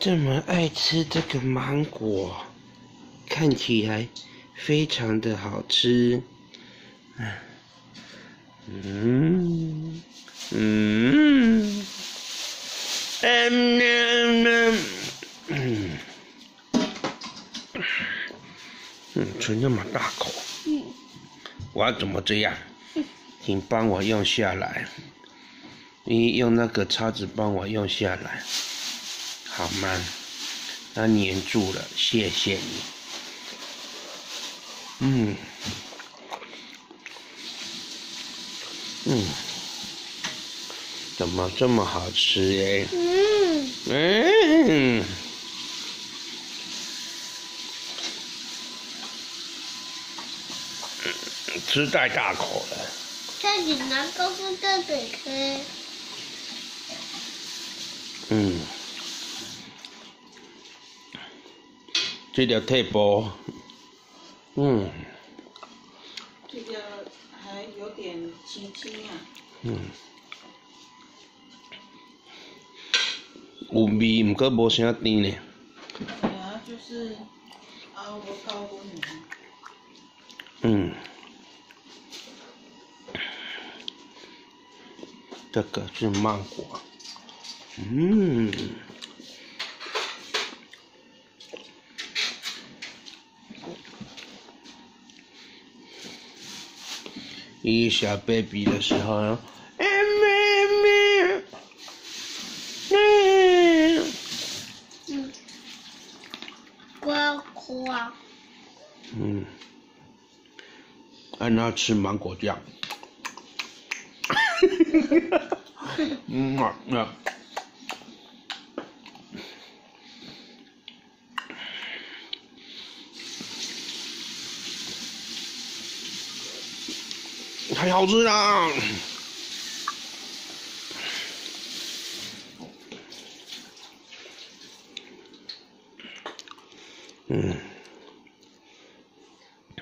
这么爱吃这个芒果，看起来非常的好吃。嗯嗯嗯嗯嗯嗯，吃那么大口，我要怎么这样？请帮我用下来，你用那个叉子帮我用下来。好吗？它粘住了，谢谢你。嗯，嗯，怎么这么好吃耶？嗯嗯，吃太大口了。这里拿高夫这里吃。嗯。这条退波，嗯，这条还有点青青啊，嗯，有味，毋过无啥甜呢。对啊，就是啊，无高温的。嗯，这个是芒果，嗯。一小 baby 的时候，哎妹妹，嗯，嗯，呱呱，嗯，让他吃芒果酱，嗯啊啊。太好吃了！嗯。